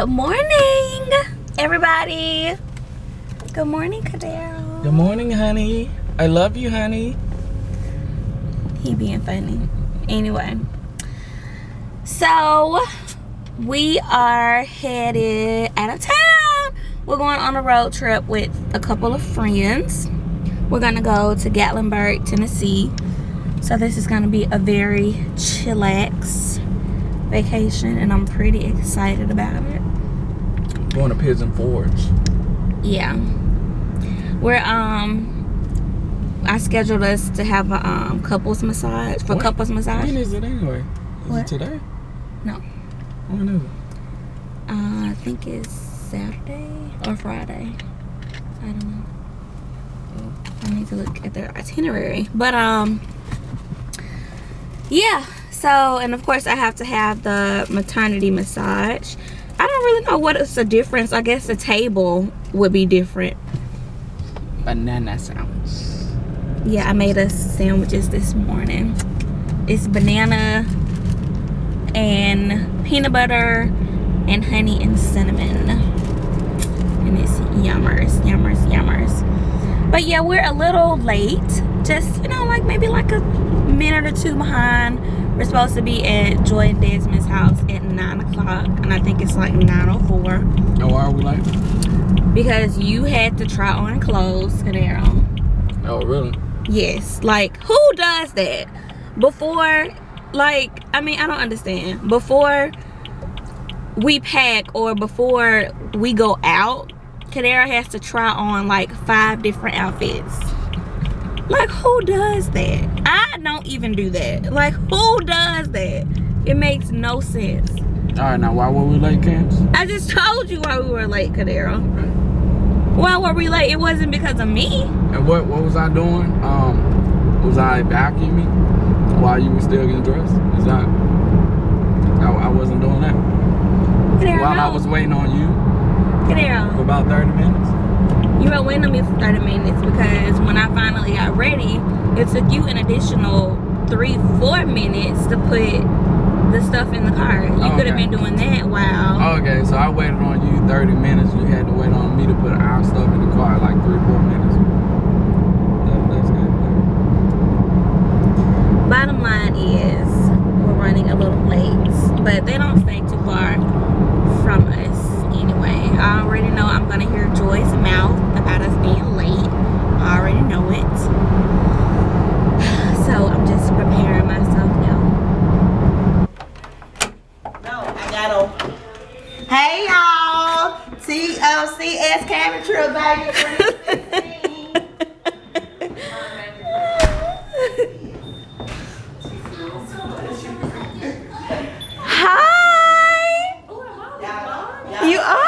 Good morning, everybody. Good morning, Kadero. Good morning, honey. I love you, honey. He being funny. Anyway, so we are headed out of town. We're going on a road trip with a couple of friends. We're gonna go to Gatlinburg, Tennessee. So this is gonna be a very chillax vacation and I'm pretty excited about it. Going to Pigeon Forge. Yeah. We're um I scheduled us to have a um couples massage for couples massage. When is it anyway? Is What? it today? No. When is it? Uh, I think it's Saturday or Friday. I don't know. I need to look at their itinerary. But um yeah. So and of course I have to have the maternity massage. I don't really know what is the difference. I guess the table would be different. Banana sandwich. Yeah, I made us sandwiches this morning. It's banana and peanut butter and honey and cinnamon. And it's yummers, yummers, yummers. But yeah, we're a little late. Just, you know, like maybe like a minute or two behind. We're supposed to be at Joy and Desmond's house at 9 o'clock. And I think it's like 9.04. Oh, why are we late? Because you had to try on clothes, Canaro. Oh, really? Yes. Like, who does that? Before, like, I mean, I don't understand. Before we pack or before we go out, Kadera has to try on like five different outfits. Like, who does that? I don't even do that. Like, who does that? It makes no sense. All right, now why were we late, Camps? I just told you why we were late, Kadera. Why were we late? It wasn't because of me. And what what was I doing? Um, was I vacuuming while you were still getting dressed? Is that? I, I wasn't doing that. Kadera, While I was waiting on you Kadera. for about 30 minutes. You were waiting on me for 30 minutes because when I finally got ready, it took you an additional three, four minutes to put the stuff in the car. You Oh, could have okay. been doing that while. Okay, so I waited on you 30 minutes. You had to wait on me to put our stuff in the car like three, four minutes. That, that's good. Bottom line is, we're running a little late, but they don't stay too far from us anyway. I already know I'm gonna hear Joy's mouth about us being late. I already know it. So I'm just preparing myself now. No, I got to Hey y'all, TLCS cabin trip baby. 2016. Hi! You are!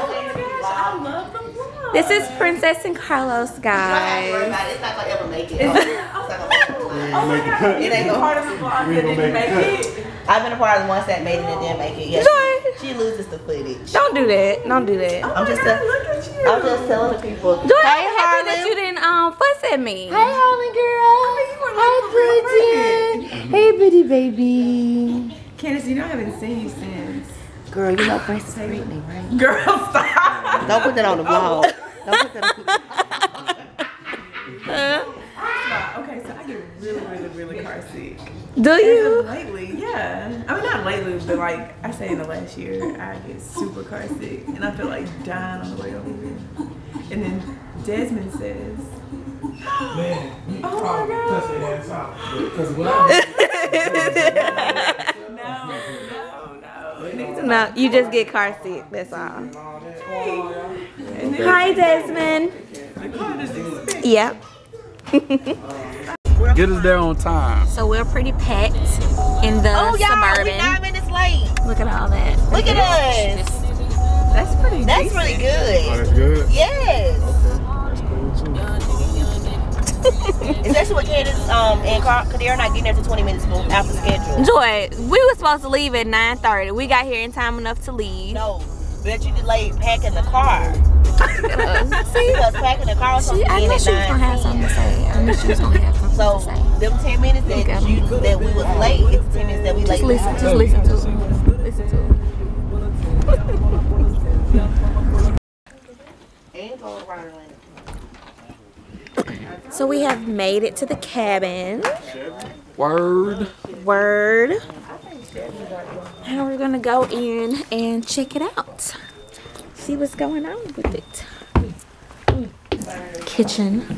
Oh this is Princess and Carlos, Don't worry guys. about it. It's not gonna ever make it. It's not gonna oh it. It ain't gonna. part of the vlog that didn't make it. I've been a part of the ones that made it and didn't make it. Yeah, Joy. She loses the footage. Don't do that. Don't do that. I'm just, God, tell- look at you. I'm just telling the people. Joy, hey, I'm happy that you didn't um fuss at me. Hey, Harlan girl. Hi, Hey, Bridget. Hey, bitty baby. Candace, you know I haven't seen you since. Girl, you know Princess Britney, right? Girl, stop. Don't put that on the vlog. Don't put that on Okay, so I get really, really, really car sick. Do As of you? lately, yeah. I mean, not lately, but like I say in the last year, I get super car sick, and I feel like dying on the way over here. And then Desmond says, Man, you Oh my God. cuss your ass out. Because when I "No, no, no." No, you just get car sick. That's all. and then Hi, Desmond. the car just expects Yep. get us there on time. So we're pretty packed in the Oh, y'all, we suburban. nine minutes late. Look at all that. Look at us. That's pretty. That's really Oh, good. that's good. Yes. That's cool too. Especially with Candace um, and Car- Kadir not getting there to 20 minutes after schedule. Joy, we were supposed to leave at 9:30. We got here in time enough to leave. No, but you delayed packing the car. See, Because packing the car was she, supposed to I be in knew she was gonna have something to say. I knew she was gonna have something so them ten minutes that you, you that we was late, it's ten minutes that we just late. Listen, just listen to it. Listen to it. so we have made it to the cabin. Word. Word. And we're gonna go in and check it out. See what's going on with it. Kitchen.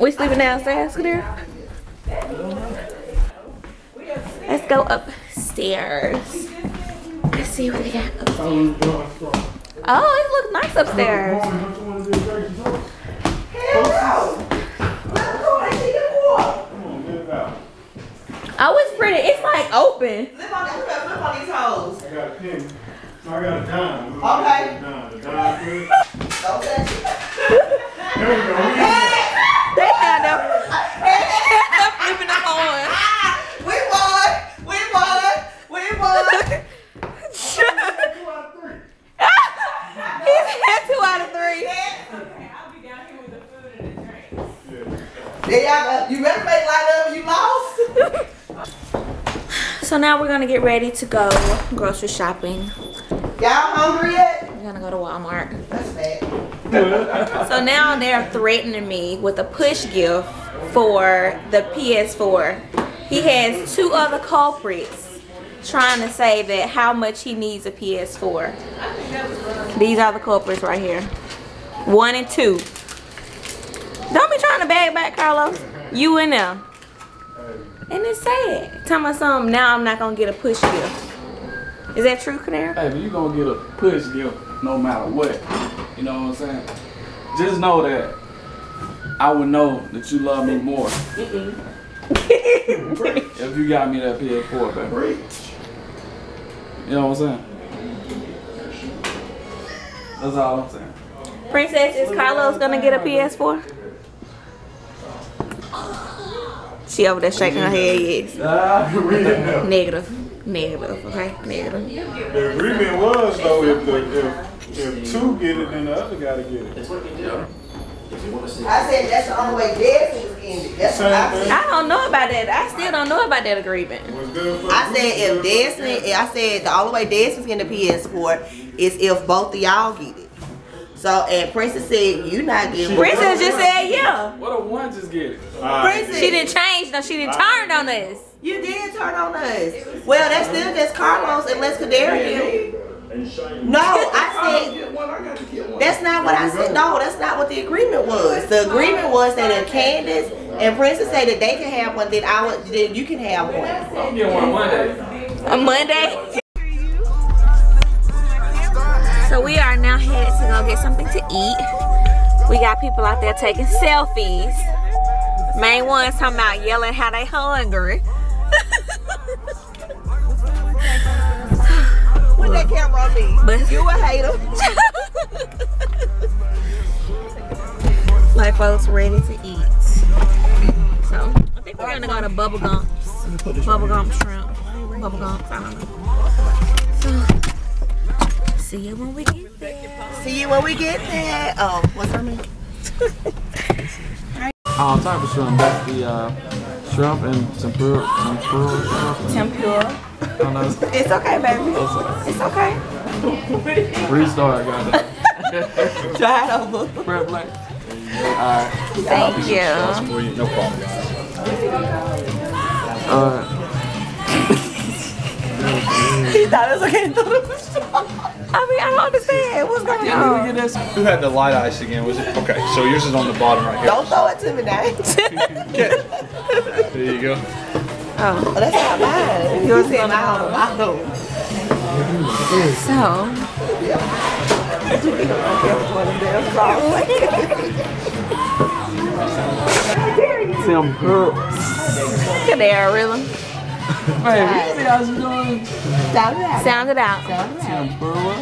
We sleeping downstairs, there. Let's go upstairs. Let's see what we got upstairs. Oh, it looks nice upstairs. Oh, it's pretty. It's like open. Flip on, flip, on these hoes. I got a penny. No, I got a dime. Okay. Dime. The dime flip. Don't touch it. There we go. We They had them. They had them flipping the coin. Ah, we won. We won. We won. He's had two out of three. There y'all go. You better make light of it. You lost. So now we're gonna get ready to go grocery shopping. Y'all hungry yet? We're gonna go to Walmart. That's bad. So now they're threatening me with a push gift for the PS4. He has two other culprits trying to say that how much he needs a PS4. These are the culprits right here. One and two. Don't be trying to bag back, Carlos. You and them. And it's sad. Tell me something. Now I'm not gonna get a push gift. Is that true, Canary? Hey, but you gonna get a push gift no matter what. You know what I'm saying? Just know that I would know that you love me more if you got me that PS4, baby. You know what I'm saying? That's all I'm saying. Princess, is Carlos gonna get a PS4? She over there shaking her head, yes. Ah, we didn't. Negative. Negative, okay? Negative. The agreement was though, if the if if two get it, then the other gotta get it. I said that's the only way dancing was ended. That's what I said. I don't know about that. I still don't know about that agreement. It was good for. I said if Desmond, I said the only way Desmond's getting the PS4 is if both of y'all get it. So and Princess said you not getting. Princess just said yeah. What if one just get it? Princess, She didn't change, no, she didn't turn on us. You did turn on us. Well, that's still just Carlos unless Kadarian. No, I said that's not what I said. No, that's not what the agreement was. The agreement was that if Candace and Princess say that they can have one, then I would, then you can have one. I'm getting one Monday. On Monday. So we are now headed to go get something to eat. We got people out there taking selfies. Main ones talking about yelling how they hungry. Put that camera on me. But You a hater. like folks ready to eat. So I think we're gonna go to Bubba Gump. Bubblegum shrimp. Bubba Gump, I don't know. So see you when we get there. See you when we get there. Oh, what's her name? All type of shrimp. That's the uh, shrimp and tempura, tempura shrimp. Tempura. I don't. It's okay, baby. It's okay. Restart, goddamn. Try it over. Prep black. Alright. Thank you. No problem. Alright. He thought it was okay to throw the I mean, I don't understand what's going on. Look at this. Who had the light ice again? Was it okay? So yours is on the bottom right here. Don't throw it to me now. There you go. Oh, that's not mine. You see mine on the bottom. So, Tempura. look at there, really. Hey, you see how she doing? Sound it out. Sound it out. Tempura.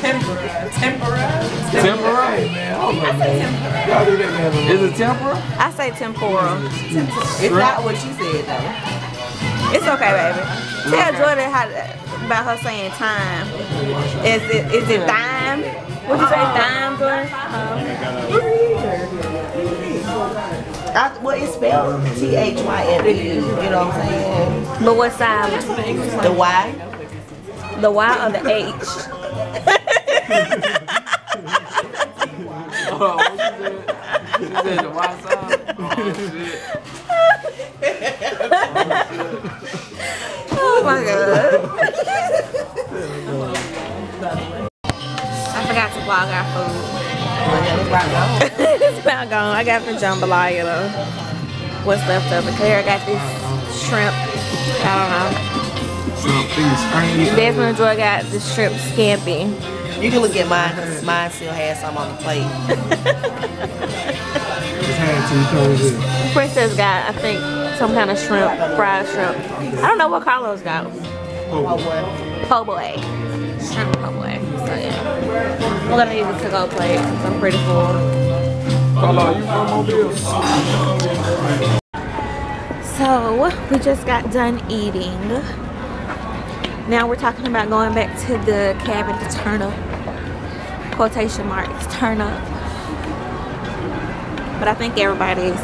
Tempura. Tempura. Tempura? man, I don't know, man. Y'all do that, man. Is it tempura? I say tempura. It's not what you said though. It's okay, baby. Tell Jordan how about her saying time. Is it is it dime? Would you say dime, Jordan? I, well, it's spelled T H Y M E. You know what I'm saying? But what side? The Y. The Y or the H? Oh, she said? She said the white side? Oh. Oh my god. I forgot to vlog our food. Oh, it's about gone. I got the jambalaya though. What's left of it? Claire got this shrimp. I Shrimp feast. I ain't don't know. Desmond Joy got the shrimp scampi. You can look at mine because mine still has some on the plate. just had two toes in. Princess got, I think, some kind of shrimp, fried shrimp. I don't know what Carlos got. Po' boy. Shrimp po' boy. So yeah. I'm gonna use a to-go plate 'cause I'm pretty full. So we just got done eating. Now we're talking about going back to the cabin to turn up. Quotation marks, turn up. But I think everybody's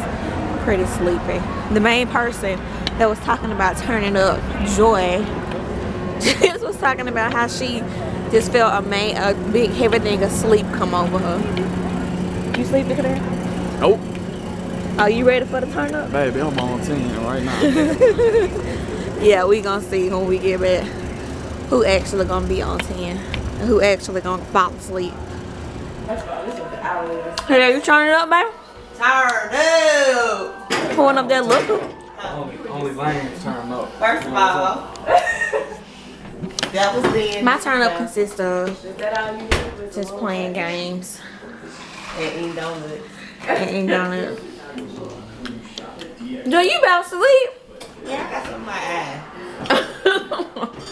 pretty sleepy. The main person that was talking about turning up, Joy, just was talking about how she just felt a main, a big heavy thing of sleep come over her. You sleep sleepy today? Nope. Are you ready for the turn up? Baby, I'm on 10 right now. Yeah, we gonna see when we get back who actually gonna be on 10 and who actually gonna fall asleep. Hey, are you turning up, baby? Turn up. Pulling up that looker? only, only lanes turn up. First of all, that was then. My turn up consists of just playing games And eating donuts. and eating donuts. Do you about to sleep? Yeah, I got some in my eye.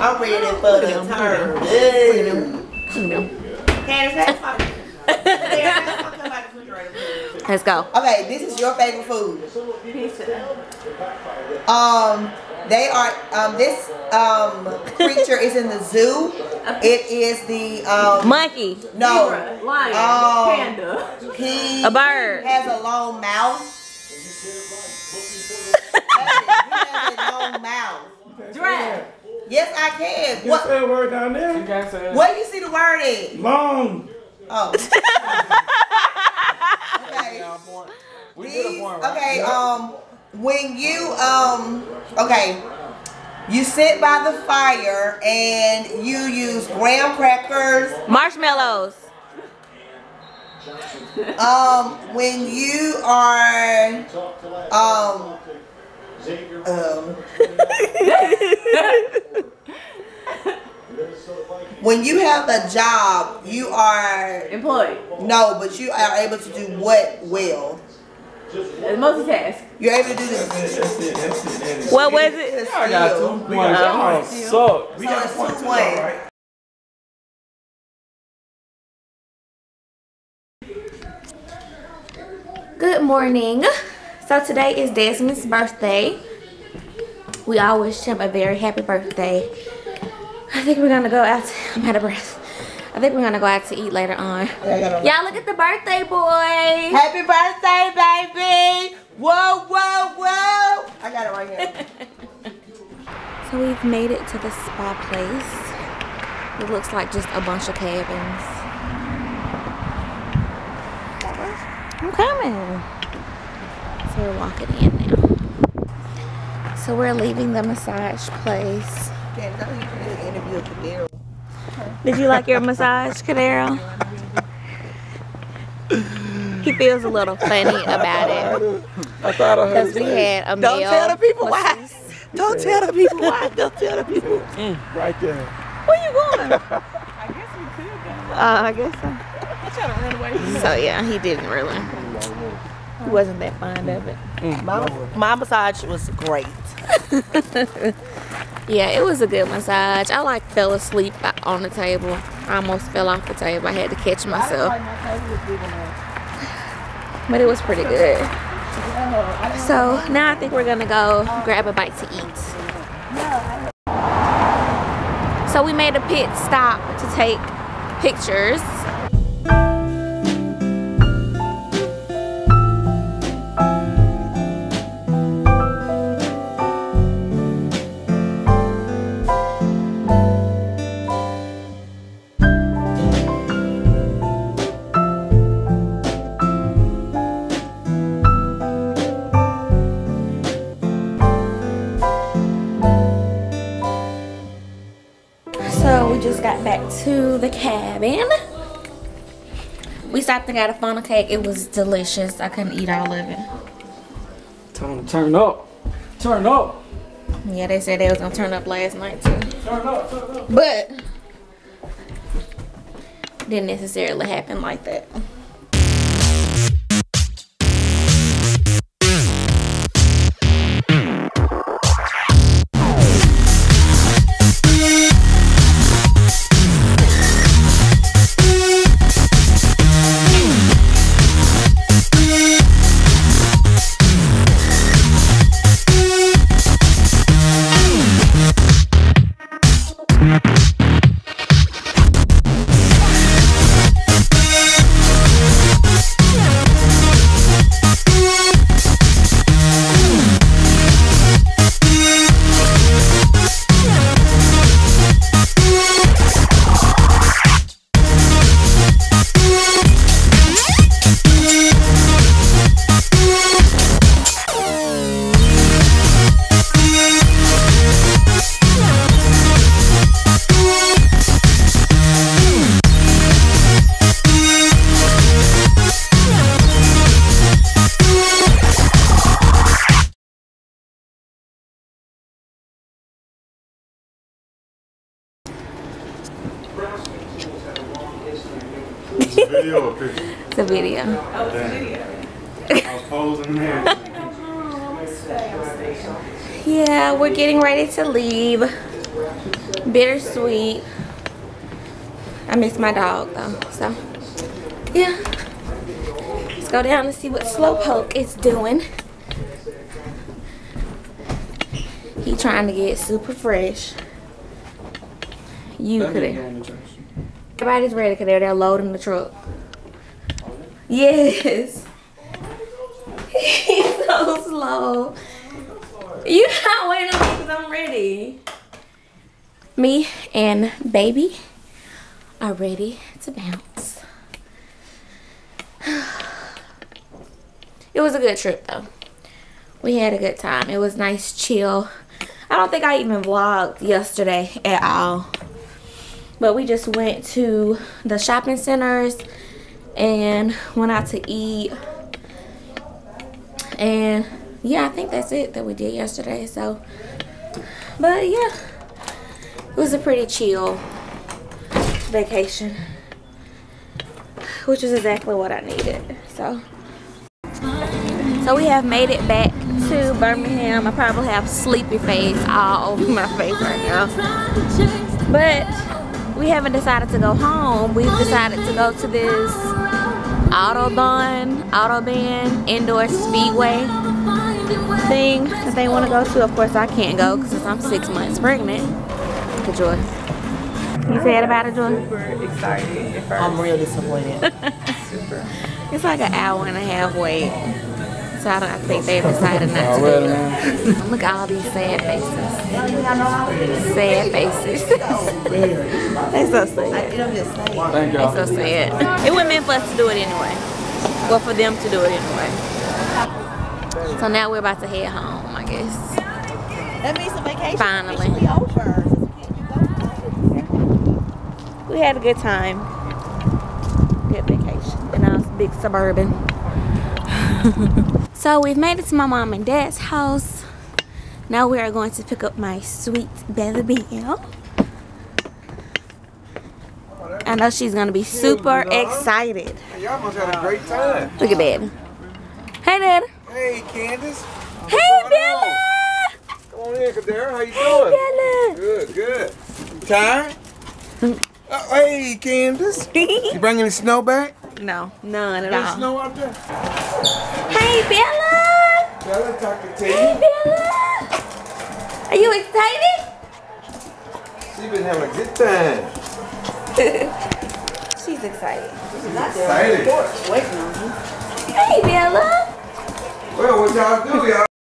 I'm ready for the turn. Candace, that's my. That's my cup the refrigerator. Let's go. Okay, this is your favorite food. Um, they are um this um creature is in the zoo. It is the um Monkey, no Lion. Um, Panda. he a bird. has a long mouth. He has a long mouth. Giraffe. Yes, I can. You What? say a word down You there? guys said Where you see the word in? Long. Oh. okay. We did a These, point, okay, um, when you, um, okay, you sit by the fire and you use graham crackers. Marshmallows. Um, when you are, um, um, when you have a job, you are employed no, but you are able to do what well. Multitask. You're able to do this. That's it, that's it, that's it. What was it? this I got two points. Y'all suck. We got a So point it's to two go, ways. right? Good morning. So today is Desmond's birthday. We all wish him a very happy birthday. I think we're gonna go out. I'm out of breath. I think we're gonna go out to eat later on. Y'all look at the birthday boy. Happy birthday, baby! Whoa, whoa, whoa! I got it right here. So we've made it to the spa place. It looks like just a bunch of cabins. I'm coming. So we're walking in now. So we're leaving the massage place. Damn, I think you did an interview with Daryl. Did you like your massage, Cadero? He feels a little funny about it I thought I heard because we had a Don't male tell the people why. Don't tell the people why. Don't tell the people. right there. Where you going? I guess we could go. Uh, I guess so. So yeah, he didn't really. He wasn't that fond of it. My, my massage was great. Yeah, it was a good massage. I like fell asleep on the table. I almost fell off the table. I had to catch myself. But it was pretty good. So now I think we're gonna go grab a bite to eat. So we made a pit stop to take pictures. Got back to the cabin. We stopped and got a funnel cake. It was delicious. I couldn't eat all of it. Turn, turn up. Turn up. Yeah, they said they was gonna turn up last night too. Turn up. Turn up. But didn't necessarily happen like that. Getting ready to leave. Bittersweet. I miss my dog though, so yeah. Let's go down and see what Slowpoke is doing. He trying to get super fresh. You could have. Everybody's ready because they're there loading the truck. Yes. He's so slow. You not waiting because I'm ready. Me and baby are ready to bounce. It was a good trip though. We had a good time. It was nice, chill. I don't think I even vlogged yesterday at all. But we just went to the shopping centers and went out to eat. And yeah, I think that's it that we did yesterday. So, but yeah, it was a pretty chill vacation, which is exactly what I needed. So, so we have made it back to Birmingham. I probably have sleepy face all over my face right now, but we haven't decided to go home. We've decided to go to this Autobahn, Autobahn indoor speedway thing that they want to go to. Of course, I can't go because I'm six months pregnant. Good joy. You said about it, Joy? Super excited at first. I'm real disappointed. Super. It's like an hour and a half wait. So I, don't, I think they've decided not to Already, do it. Look at all these sad faces. Sad faces. they so sad. Thank y'all. so sad. It wasn't meant for us to do it anyway. Well, for them to do it anyway. So now we're about to head home, I guess. That means the vacation Finally. officially over. We had a good time. Good vacation in our big suburban. so we've made it to my mom and dad's house. Now we are going to pick up my sweet baby girl. I know she's gonna be super excited. Y'all must have had a great time. Look at baby. Hey, Dad. Hey, Candace. Hey, Bella. Come on in, Kadara. How you doing? Hey, Bella. Good, good. Tired? Oh, hey, Candace. You bringing the snow back? No, none at There's all. snow out there. Hey, Bella! Bella talking to Hey. Bella! Are you excited? She's been having a good time. She's excited. She's not excited. Hey, Bella! Well, what y'all do, y'all?